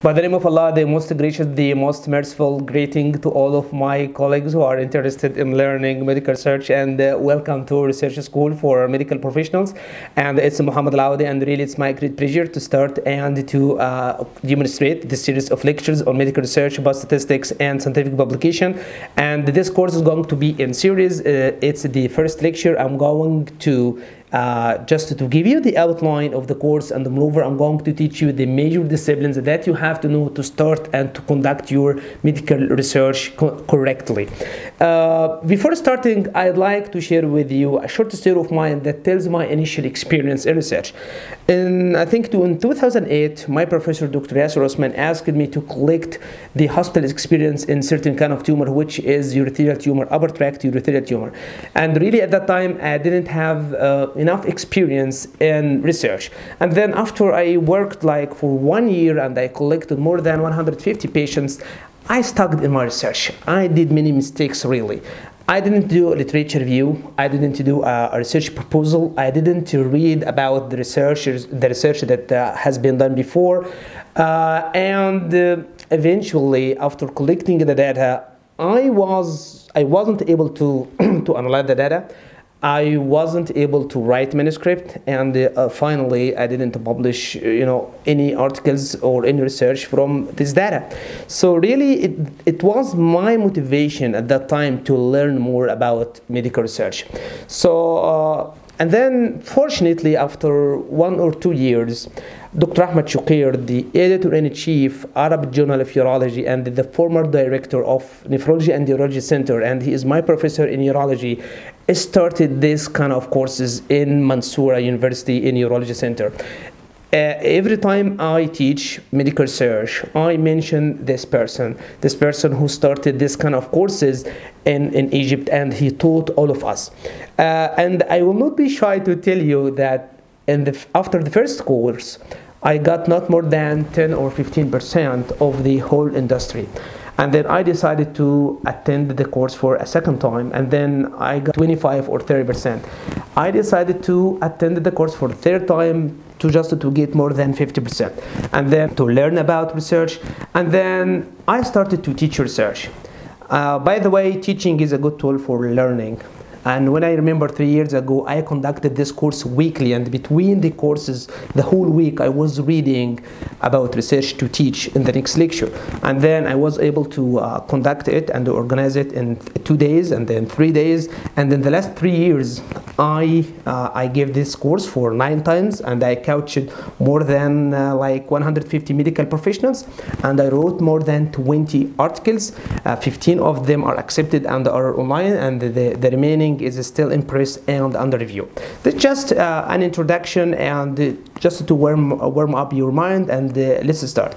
By the name of Allah, the most gracious, the most merciful, greeting to all of my colleagues who are interested in learning medical research and uh, welcome to Research School for Medical Professionals. And it's Mohamed Elawdy and really it's my great pleasure to start and to uh, demonstrate this series of lectures on medical research, about statistics and scientific publication. And this course is going to be in series. Uh, it's the first lecture I'm going to uh, just to give you the outline of the course and moreover I'm going to teach you the major disciplines that you have to know to start and to conduct your medical research co correctly. Uh, before starting I'd like to share with you a short story of mine that tells my initial experience in research. In, I think in 2008 my professor Dr. Yasser Osman asked me to collect the hospital experience in certain kind of tumor which is urothelial tumor, upper tract urothelial tumor. And really at that time I didn't have uh, enough experience in research. And then after I worked like for one year and I collected more than 150 patients, I stuck in my research. I did many mistakes really. I didn't do a literature review. I didn't do a, research proposal. I didn't read about the researchers, the research that uh, has been done before. Uh, and uh, eventually, after collecting the data, I was I wasn't able to to analyze the data. I wasn't able to write manuscript, and uh, finally, I didn't publish, you know, any articles or any research from this data. So really, it, it was my motivation at that time to learn more about medical research. So, uh, and then, fortunately, after one or two years, Dr. Ahmed Shokeir, the editor-in-chief, Arab Journal of Urology, and the former director of Nephrology and Urology Center, and he is my professor in urology, started this kind of courses in Mansoura University in Urology Center. Uh, every time I teach medical search, I mention this person, this person who started this kind of courses in, in Egypt, and he taught all of us. Uh, and I will not be shy to tell you that in the, after the first course, I got not more than 10 or 15% of the whole industry. And then I decided to attend the course for a second time, and then I got 25 or 30%. I decided to attend the course for the third time to just to get more than 50%, and then to learn about research, and then I started to teach research. Uh, by the way, teaching is a good tool for learning. And when I remember three years ago, I conducted this course weekly, and between the courses, the whole week, I was reading about research to teach in the next lecture. And then I was able to uh, conduct it and organize it in two days, and then three days. And in the last three years, I uh, I gave this course for nine times, and I coached more than uh, like 150 medical professionals, and I wrote more than 20 articles. Uh, 15 of them are accepted and are online, and the, the remaining is still in press and under review. This is just uh, an introduction and uh, just to warm, warm up your mind and uh, let's start.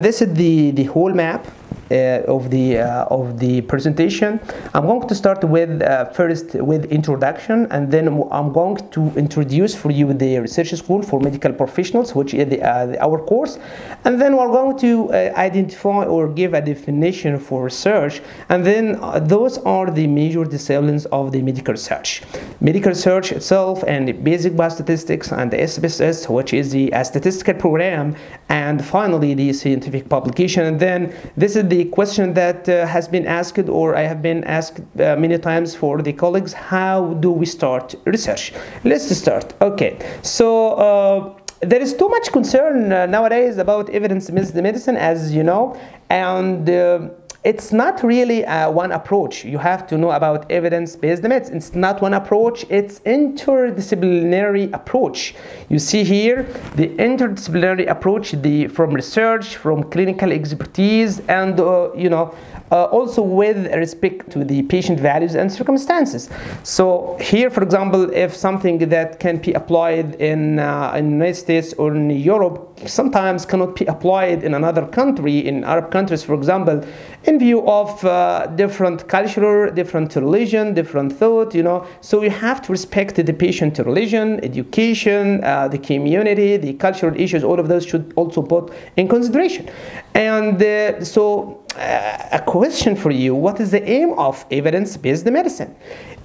This is the, the whole map uh, Uh, of the uh, of the presentation. I'm going to start with uh, first with introduction, and then I'm going to introduce for you the research school for medical professionals, which is the, uh, our course, and then we're going to uh, identify or give a definition for research, and then those are the major disciplines of the medical research. Medical research itself and basic biostatistics and the SPSS, which is the statistical program, and finally the scientific publication, and then this is the question that uh, has been asked or I have been asked uh, many times for the colleagues, how do we start research? Let's start. Okay, so uh, there is too much concern uh, nowadays about evidence-based medicine, as you know, and uh, it's not really uh, one approach. You have to know about evidence-based medicine. It's not one approach. It's interdisciplinary approach. You see here the interdisciplinary approach, the from research, from clinical expertise, and uh, you know uh, also with respect to the patient values and circumstances. So here, for example, if something that can be applied in, uh, in the United States or in Europe sometimes cannot be applied in another country, in Arab countries, for example, in view of uh, different culture, different religion, different thought, you know. So you have to respect the patient religion, education, uh, the community, the cultural issues, all of those should also put in consideration. And uh, so uh, a question for you, what is the aim of evidence-based medicine?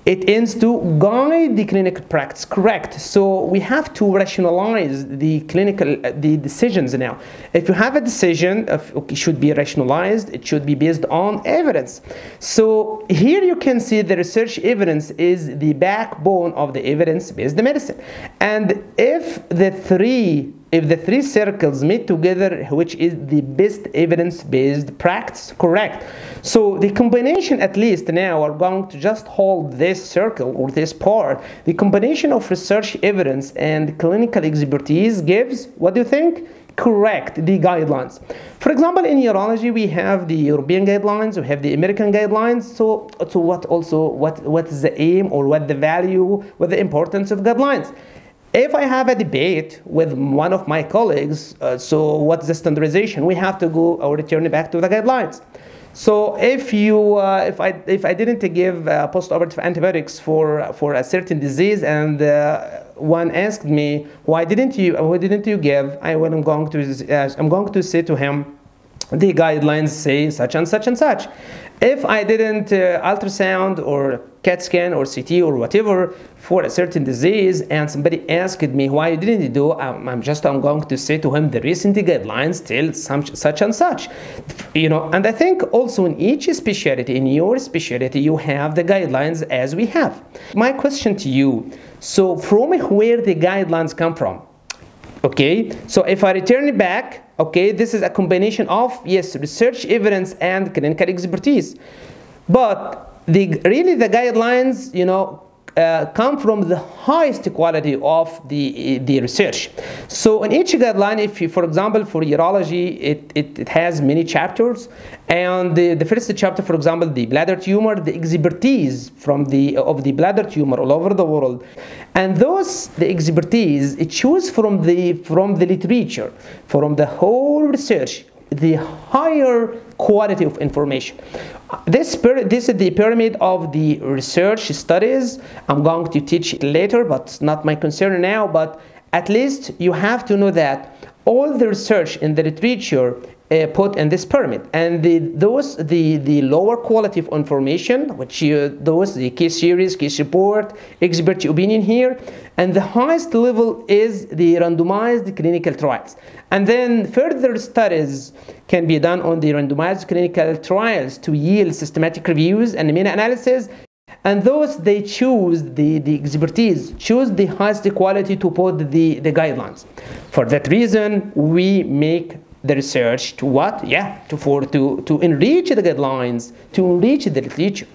It aims to guide the clinical practice correct. So we have to rationalize the clinical uh, the decisions now. If you have a decision of, okay, it should be rationalized it should be based on evidence. So here you can see the research evidence is the backbone of the evidence based medicine. And if the three if the three circles meet together, which is the best evidence-based practice, correct. So the combination, at least now, are going to just hold this circle or this part. The combination of research evidence and clinical expertise gives, what do you think? Correct, the guidelines. For example, in urology, we have the European guidelines, we have the American guidelines. So, so what also, what, what is the aim or what the value, what the importance of guidelines? If I have a debate with one of my colleagues, uh, so what's the standardization? We have to go or return back to the guidelines. So if you, uh, if I, if I didn't give uh, post-operative antibiotics for for a certain disease, and uh, one asked me why didn't you, why didn't you give? I, I'm going to, uh, I'm going to say to him, the guidelines say such and such and such. If I didn't uh, ultrasound or CAT scan or CT or whatever for a certain disease and somebody asked me why you didn't do, I'm, I'm just I'm going to say to him the recent guidelines tell some, such and such. You know, and I think also in each specialty, in your specialty, you have the guidelines as we have. My question to you, so from where the guidelines come from? Okay, so if I return it back, okay this is a combination of yes research evidence and clinical expertise. But the really the guidelines you know uh, come from the highest quality of the, the research. So in each guideline, if you, for example, for urology, it, it, it has many chapters. And the, the first chapter, for example, the bladder tumor, the expertise from the, of the bladder tumor all over the world. And those, the expertise, it choose from the, from the literature, from the whole research, the higher quality of information. This, this is the pyramid of the research studies. I'm going to teach it later, but it's not my concern now. But at least you have to know that all the research in the literature uh, put in this pyramid. And the, those the the lower quality of information which those the case series case report expert opinion here and the highest level is the randomized clinical trials. And then further studies can be done on the randomized clinical trials to yield systematic reviews and meta-analysis. And those they choose the, the expertise choose the highest quality to put the, the guidelines. For that reason we make the research to what? Yeah, to for to to enrich the guidelines, to enrich the literature.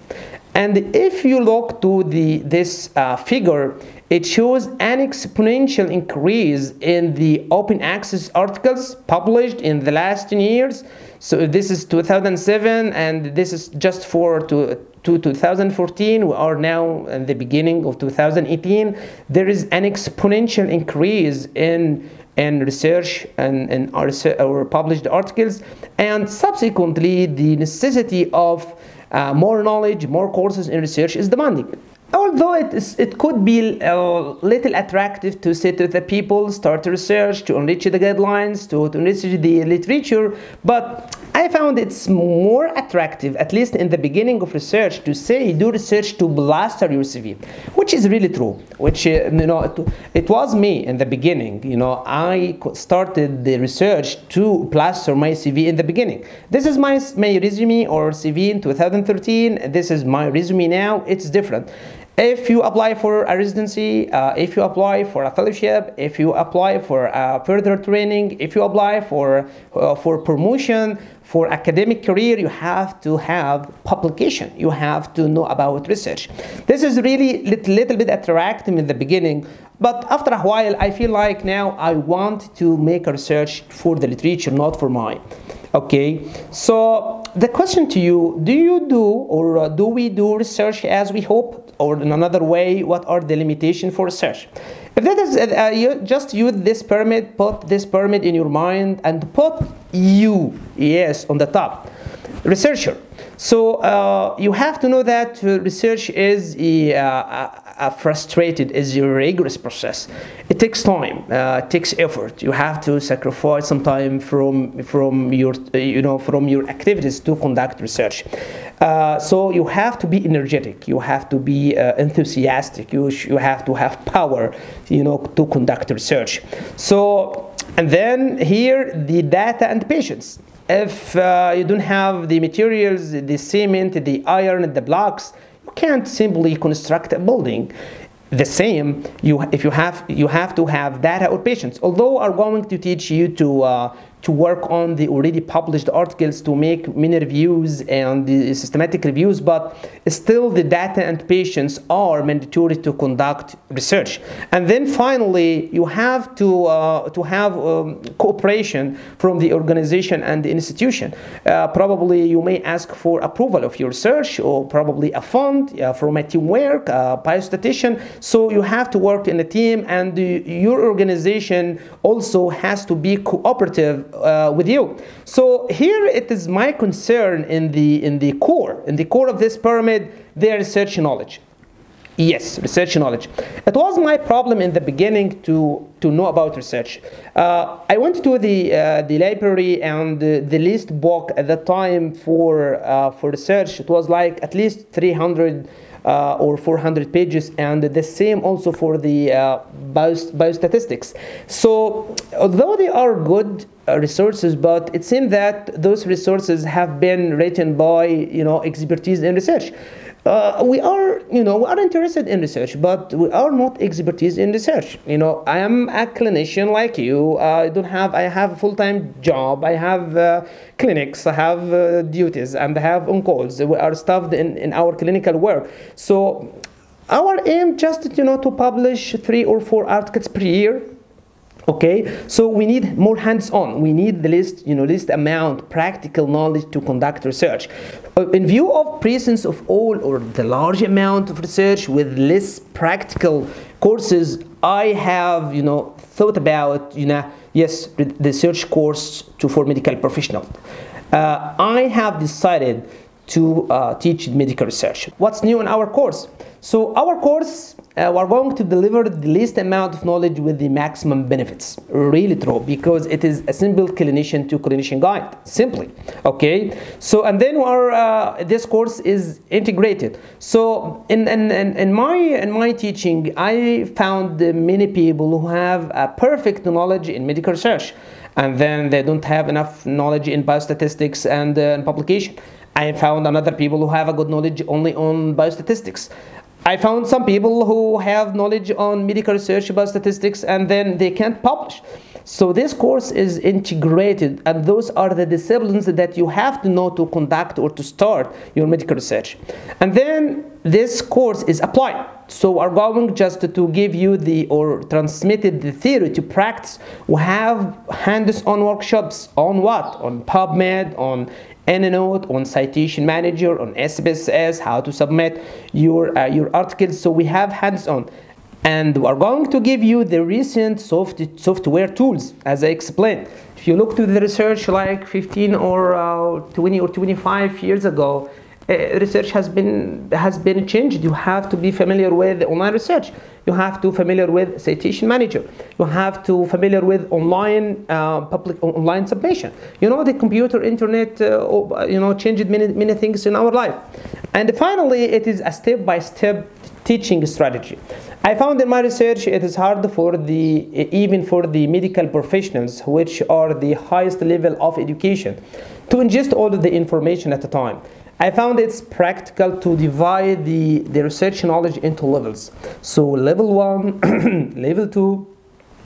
And if you look to the this uh, figure, it shows an exponential increase in the open access articles published in the last 10 years. So this is 2007, and this is just for to, to 2014. We are now in the beginning of 2018. There is an exponential increase in and research and, and our, our published articles and subsequently the necessity of uh, more knowledge more courses in research is demanding. Although it, is, it could be a little attractive to say to the people start research to enrich the guidelines to, to enrich the literature but I found it's more attractive, at least in the beginning of research, to say do research to blaster your CV, which is really true. Which uh, you know, it, it, was me in the beginning. You know, I started the research to plaster my CV in the beginning. This is my my resume or CV in 2013. This is my resume now. It's different. If you apply for a residency, uh, if you apply for a fellowship, if you apply for further training, if you apply for uh, for promotion, for academic career, you have to have publication. You have to know about research. This is really little, little bit attractive in the beginning, but after a while, I feel like now I want to make a research for the literature, not for mine. Okay, so the question to you, do you do or uh, do we do research as we hope? Or in another way, what are the limitations for research? If that is, uh, you just use this pyramid, put this pyramid in your mind and put you, yes, on the top. Researcher. So uh, you have to know that research is a, uh, uh, frustrated is a rigorous process. It takes time, uh, it takes effort. You have to sacrifice some time from from your you know from your activities to conduct research. Uh, so you have to be energetic. You have to be uh, enthusiastic. You you have to have power, you know, to conduct research. So and then here the data and patience if uh, you don't have the materials, the cement, the iron, the blocks, you can't simply construct a building. The same, you if you have you have to have data or patience. Although are going to teach you to uh, to work on the already published articles to make many reviews and the systematic reviews, but still the data and patients are mandatory to conduct research. And then finally, you have to, uh, to have um, cooperation from the organization and the institution. Uh, probably you may ask for approval of your research or probably a fund uh, from a teamwork, a biostatistician. So you have to work in a team and the, your organization also has to be cooperative uh, with you. So here it is my concern in the in the core, in the core of this pyramid, their research knowledge. Yes, research knowledge. It was my problem in the beginning to to know about research. Uh, I went to the uh, the library and the, the list book at the time for uh, for research. It was like at least 300 uh, or 400 pages, and the same also for the uh, biostatistics. So, although they are good uh, resources, but it seems that those resources have been written by you know expertise in research. Uh, we are, you know, we are interested in research, but we are not expertise in research. You know, I am a clinician like you. Uh, I don't have, I have a full-time job. I have uh, clinics. I have uh, duties, and I have on calls. We are stuffed in, in our clinical work. So, our aim just, you know, to publish three or four articles per year okay? So we need more hands-on. We need the least you know least amount practical knowledge to conduct research. Uh, in view of presence of all or the large amount of research with less practical courses i have you know thought about you know yes the research course to for medical professionals uh, i have decided to uh, teach medical research. What's new in our course? So our course uh, we're going to deliver the least amount of knowledge with the maximum benefits. Really true, because it is a simple clinician to clinician guide, simply. Okay, so and then our uh, this course is integrated. So in, in, in, in, my in my teaching, I found many people who have a perfect knowledge in medical research, and then they don't have enough knowledge in biostatistics and, uh, and publication. I found another people who have a good knowledge only on biostatistics. I found some people who have knowledge on medical research about statistics and then they can't publish. So this course is integrated and those are the disciplines that you have to know to conduct or to start your medical research. And then this course is applied. So we're going just to give you the or transmitted the theory to practice. We have hands-on workshops on what? On PubMed, on EndNote, on Citation Manager, on SPSS, how to submit your, uh, your articles. So we have hands-on. And we're going to give you the recent soft software tools, as I explained. If you look to the research like 15 or uh, 20 or 25 years ago, uh, research has been has been changed. You have to be familiar with online research. You have to familiar with citation manager. You have to familiar with online uh, public online submission. You know the computer, internet, uh, you know changed many many things in our life. And finally, it is a step by step teaching strategy. I found in my research it is hard for the even for the medical professionals, which are the highest level of education, to ingest all of the information at a time. I found it's practical to divide the, the research knowledge into levels. So level one, level two,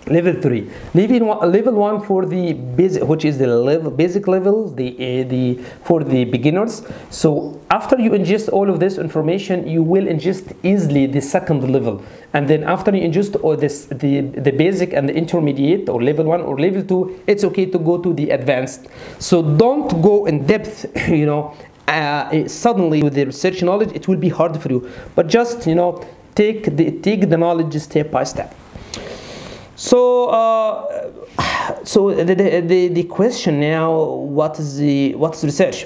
level three. Level one, level one for the basic, which is the level, basic level, the uh, the for the beginners. So after you ingest all of this information, you will ingest easily the second level, and then after you ingest all this, the the basic and the intermediate or level one or level two, it's okay to go to the advanced. So don't go in depth, you know, uh, suddenly with the research knowledge it will be hard for you but just you know take the take the knowledge step by step so uh, so the, the, the question now what is the what's research?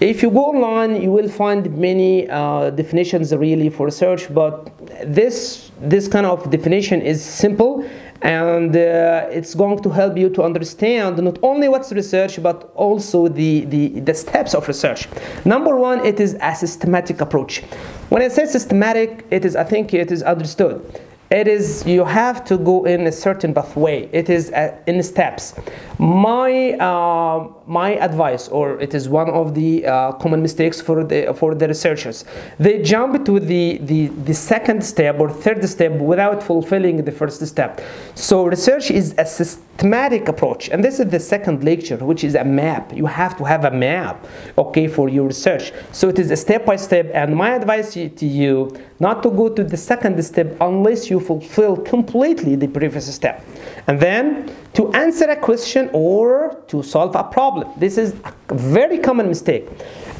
If you go online you will find many uh, definitions really for research but this this kind of definition is simple and uh, it's going to help you to understand not only what's research but also the, the, the steps of research. Number one it is a systematic approach. When i say systematic it is i think it is understood it is you have to go in a certain pathway. It is uh, in steps. My uh, my advice or it is one of the uh, common mistakes for the for the researchers. They jump to the, the the second step or third step without fulfilling the first step. So research is a systematic approach. And this is the second lecture which is a map. You have to have a map okay for your research. So it is a step by step and my advice to you not to go to the second step unless you fulfill completely the previous step. And then to answer a question or to solve a problem. This is a very common mistake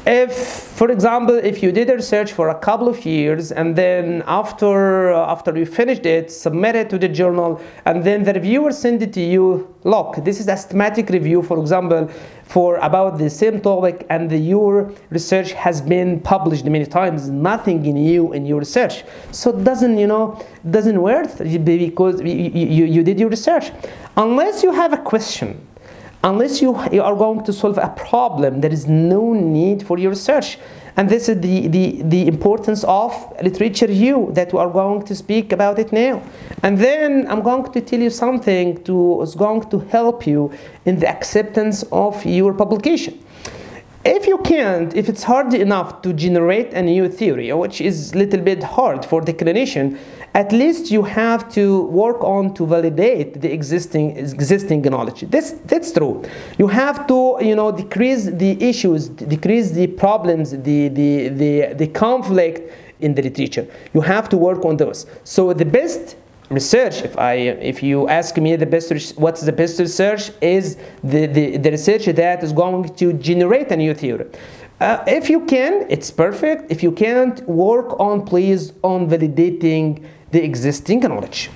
if for example if you did a research for a couple of years and then after uh, after you finished it submit it to the journal and then the reviewer send it to you look this is a systematic review for example for about the same topic and the, your research has been published many times nothing new in your research. So it doesn't you know doesn't worth because you, you, you did your research. Unless you have a question unless you, you are going to solve a problem there is no need for your research. And this is the, the, the importance of literature review that we are going to speak about it now. And then i'm going to tell you something to is going to help you in the acceptance of your publication. If you can't, if it's hard enough to generate a new theory, which is a little bit hard for the clinician, at least you have to work on to validate the existing existing knowledge. This that's true. You have to you know decrease the issues, decrease the problems, the the the, the conflict in the literature. You have to work on those. So the best research if i if you ask me the best what's the best research is the, the, the research that is going to generate a new theory uh, if you can it's perfect if you can't work on please on validating the existing knowledge